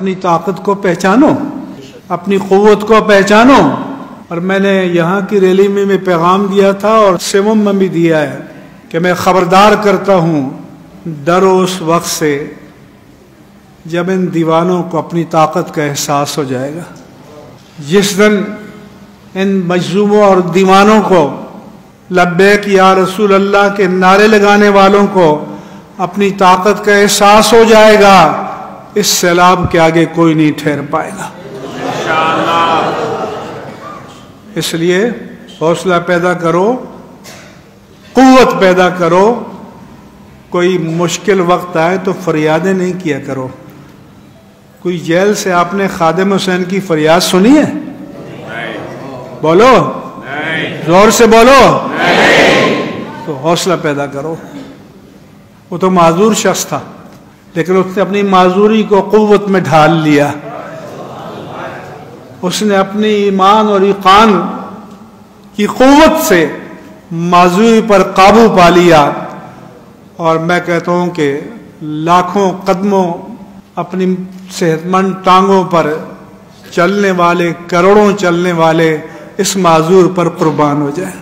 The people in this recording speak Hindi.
अपनी ताकत को पहचानो, अपनी क़वत को पहचानो। और मैंने यहाँ की रैली में मैं पैगाम दिया था और सेवम में भी दिया है कि मैं खबरदार करता हूँ डर उस वक्त से जब इन दीवानों को अपनी ताकत का एहसास हो जाएगा। जिस दिन इन मजलूमों और दीवानों को लब्बैक या रसूल अल्लाह के नारे लगाने वालों को अपनी ताकत का एहसास हो जाएगा इस सैलाब के आगे कोई नहीं ठहर पाएगा। इसलिए हौसला पैदा करो कुत पैदा करो, कोई मुश्किल वक्त आए तो फरियादें नहीं किया करो। कोई जेल से आपने खादिम हुसैन की फरियाद सुनी है? बोलो? ज़ोर से बोलो? तो हौसला पैदा करो। वो तो माजूर शख्स था। लेकिन उसने अपनी माजूरी को कुत में ढाल लिया। उसने अपनी ईमान और ईकान की कुत से माजूरी पर काबू पा लिया और मैं कहता हूँ कि लाखों कदमों अपनी सेहतमंद टांगों पर चलने वाले, करोड़ों चलने वाले इस माजूर पर कुर्बान हो जाए।